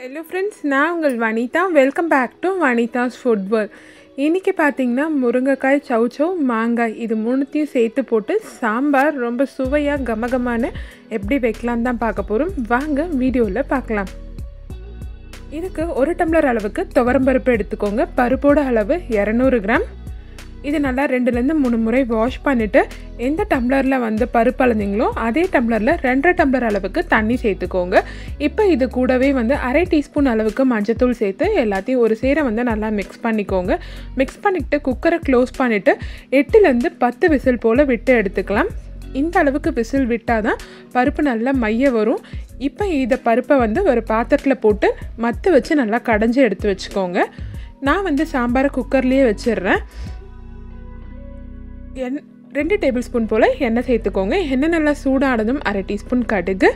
Hello friends நான் உங்கள் Vanitha. Welcome back to Vanitha's food world இன்றைக்கி பார்த்தீங்கன்னா முருங்கைக்காய் சவுச்சவ் மாங்காய் இது மூணுத்தையும் சேர்த்து போட்டு சாம்பார் ரொம்ப சுவையாக கமகமான எப்படி வைக்கலாம் தான் பார்க்க போகிறோம் வாங்க வீடியோவில் பார்க்கலாம். இதுக்கு ஒரு டம்ளர் அளவுக்கு துவரம்பருப்பு எடுத்துக்கோங்க. பருப்போட அளவு இரநூறு கிராம். இது நல்லா ரெண்டுலேருந்து மூணு முறை வாஷ் பண்ணிவிட்டு எந்த டம்ளரில் வந்து பருப்பு அளந்தீங்களோ அதே டம்ளரில் ரெண்டரை டம்ளர் அளவுக்கு தண்ணி சேர்த்துக்கோங்க. இப்போ இது கூடவே வந்து அரை டீஸ்பூன் அளவுக்கு மஞ்சத்தூள் சேர்த்து எல்லாத்தையும் ஒரு சேரை வந்து நல்லா மிக்ஸ் பண்ணிக்கோங்க. மிக்ஸ் பண்ணிக்கிட்டு குக்கரை க்ளோஸ் பண்ணிவிட்டு எட்டுலேருந்து பத்து விசில் போல் விட்டு எடுத்துக்கலாம். இந்த அளவுக்கு விசில் விட்டால் தான் பருப்பு நல்லா மைய வரும். இப்போ இதை பருப்பை வந்து ஒரு பாத்திரத்தில் போட்டு மத்து வச்சு நல்லா கடைஞ்சி எடுத்து வச்சுக்கோங்க. நான் வந்து சாம்பாரை குக்கர்லேயே வச்சிடுறேன். எண் ரெண்டு டேபிள் ஸ்பூன் போல் எண்ணெய் சேர்த்துக்கோங்க. எண்ணெய் நல்லா சூடானதும் அரை டீஸ்பூன் கடுகு.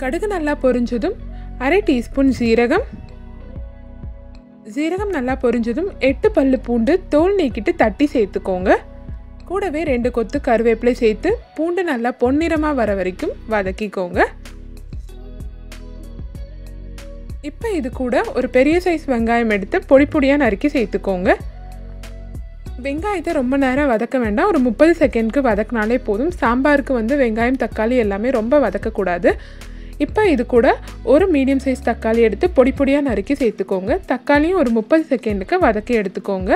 கடுகு நல்லா பொரிஞ்சதும் அரை டீஸ்பூன் ஜீரகம் ஜீரகம் நல்லா பொரிஞ்சதும் எட்டு பல்லு பூண்டு தோல் நீக்கிட்டு தட்டி சேர்த்துக்கோங்க. கூடவே ரெண்டு கொத்து கருவேப்பிலை சேர்த்து பூண்டு நல்லா பொன்னிறமாக வர வரைக்கும் வதக்கிக்கோங்க. இப்போ இது கூட ஒரு பெரிய சைஸ் வெங்காயம் எடுத்து பொடி பொடியாக நறுக்கி சேர்த்துக்கோங்க. வெங்காயத்தை ரொம்ப நேரம் வதக்க வேண்டாம். ஒரு முப்பது செகண்ட்க்கு வதக்கினாலே போதும். சாம்பாருக்கு வந்து வெங்காயம் தக்காளி எல்லாமே ரொம்ப வதக்கக்கூடாது. இப்போ இது கூட ஒரு மீடியம் சைஸ் தக்காளி எடுத்து பொடி பொடியாக நறுக்கி சேர்த்துக்கோங்க. தக்காளியும் ஒரு முப்பது செகண்டுக்கு வதக்கி எடுத்துக்கோங்க.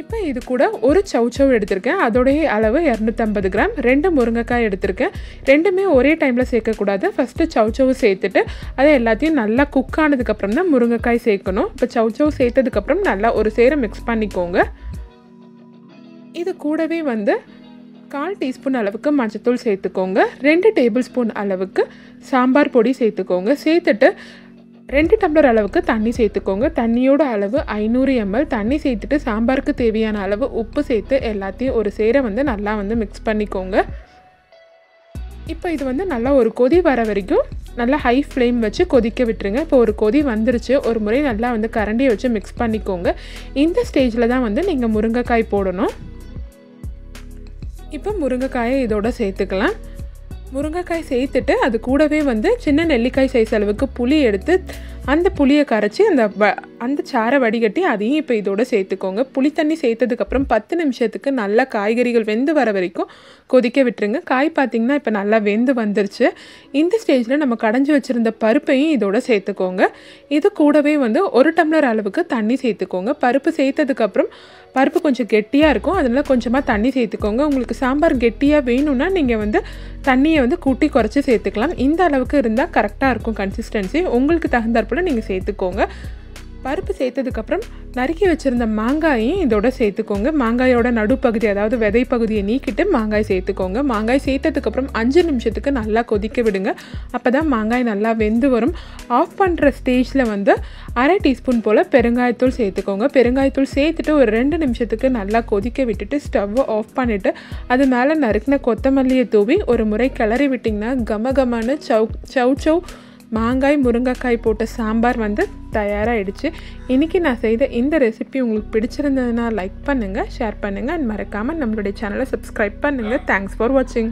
இப்போ இது கூட ஒரு சவுச்சவ் எடுத்திருக்கேன். அதோடைய அளவு இரநூத்தம்பது கிராம். ரெண்டு முருங்கைக்காய் எடுத்திருக்கேன். ரெண்டுமே ஒரே டைமில் சேர்க்கக்கூடாது. ஃபஸ்ட்டு சவுச்சவு சேர்த்துட்டு அதை எல்லாத்தையும் நல்லா குக் ஆனதுக்கப்புறம் தான் முருங்கைக்காய் சேர்க்கணும். இப்போ சவுச்சவ் சேர்த்ததுக்கப்புறம் நல்லா ஒரு சேர மிக்ஸ் பண்ணிக்கோங்க. இது கூடவே வந்து கால் டீஸ்பூன் அளவுக்கு மஞ்சத்தூள் சேர்த்துக்கோங்க. ரெண்டு டேபிள் ஸ்பூன் அளவுக்கு சாம்பார் பொடி சேர்த்துக்கோங்க. சேர்த்துட்டு ரெண்டு டம்ளர் அளவுக்கு தண்ணி சேர்த்துக்கோங்க. தண்ணியோட அளவு ஐநூறு எம்எல் தண்ணி சேர்த்துட்டு சாம்பாருக்கு தேவையான அளவு உப்பு சேர்த்து எல்லாத்தையும் ஒரு சேர வந்து நல்லா வந்து மிக்ஸ் பண்ணிக்கோங்க. இப்போ இது வந்து நல்லா ஒரு கொதி வர வரைக்கும் நல்லா ஹை ஃப்ளேம் வச்சு கொதிக்க விட்டுருங்க. இப்போ ஒரு கொதி வந்துருச்சு. ஒரு முறை நல்லா வந்து கரண்டியை வச்சு மிக்ஸ் பண்ணிக்கோங்க. இந்த ஸ்டேஜில் தான் வந்து நீங்கள் முருங்கைக்காய் போடணும். இப்போ முருங்கைக்காயை இதோட சேர்த்துக்கலாம். முருங்கைக்காய் சேர்த்துட்டு அது கூடவே வந்து சின்ன நெல்லிக்காய் சைஸ் அளவுக்கு புளி எடுத்து அந்த புளியை கரைச்சி அந்த வ அந்த சாரை வடிகட்டி அதையும் இப்போ இதோட சேர்த்துக்கோங்க. புளி தண்ணி சேர்த்ததுக்கப்புறம் பத்து நிமிஷத்துக்கு நல்லா காய்கறிகள் வெந்து வர வரைக்கும் கொதிக்க விட்டுருங்க. காய் பார்த்திங்கன்னா இப்போ நல்லா வெந்து வந்துருச்சு. இந்த ஸ்டேஜில் நம்ம கடைஞ்சி வச்சுருந்த பருப்பையும் இதோட சேர்த்துக்கோங்க. இது கூடவே வந்து ஒரு டம்ளர் அளவுக்கு தண்ணி சேர்த்துக்கோங்க. பருப்பு சேர்த்ததுக்கப்புறம் பருப்பு கொஞ்சம் கெட்டியாக இருக்கும். அதனால் கொஞ்சமாக தண்ணி சேர்த்துக்கோங்க. உங்களுக்கு சாம்பார் கெட்டியாக வேணும்னா நீங்கள் வந்து தண்ணியை வந்து கூட்டி குறைச்சி சேர்த்துக்கலாம். இந்த அளவுக்கு இருந்தால் கரெக்டாக இருக்கும் கன்சிஸ்டன்சி உங்களுக்கு தகுந்தாற்போல் நீங்கள் சேர்த்துக்கோங்க. பருப்பு சேர்த்ததுக்கப்புறம் நறுக்கி வச்சுருந்த மாங்காயும் இதோட சேர்த்துக்கோங்க. மாங்காயோட நடுப்பகுதி அதாவது விதை பகுதியை நீக்கிட்டு மாங்காய் சேர்த்துக்கோங்க. மாங்காய் சேர்த்ததுக்கப்புறம் அஞ்சு நிமிஷத்துக்கு நல்லா கொதிக்க விடுங்க. அப்போ தான் மாங்காய் நல்லா வெந்து வரும். ஆஃப் பண்ணுற ஸ்டேஜில் வந்து அரை டீஸ்பூன் போல் பெருங்காயத்தூள் சேர்த்துக்கோங்க. பெருங்காயத்தூள் சேர்த்துட்டு ஒரு ரெண்டு நிமிஷத்துக்கு நல்லா கொதிக்க விட்டுட்டு ஸ்டவ்வை ஆஃப் பண்ணிவிட்டு அது மேலே நறுக்கின கொத்தமல்லியை தூவி ஒரு முறை கிளறி விட்டிங்கன்னா கம கமான சவு சவு சவ் மாங்காய் முருங்கைக்காய் போட்ட சாம்பார் வந்து தயாராகிடுச்சு இன்றைக்கி நான் செய்த இந்த ரெசிபி உங்களுக்கு பிடிச்சிருந்ததுன்னா லைக் பண்ணுங்கள் ஷேர் பண்ணுங்கள் அண்ட் மறக்காமல் நம்மளுடைய சேனலை சப்ஸ்கிரைப் பண்ணுங்கள் தேங்க்ஸ் ஃபார் வாட்சிங்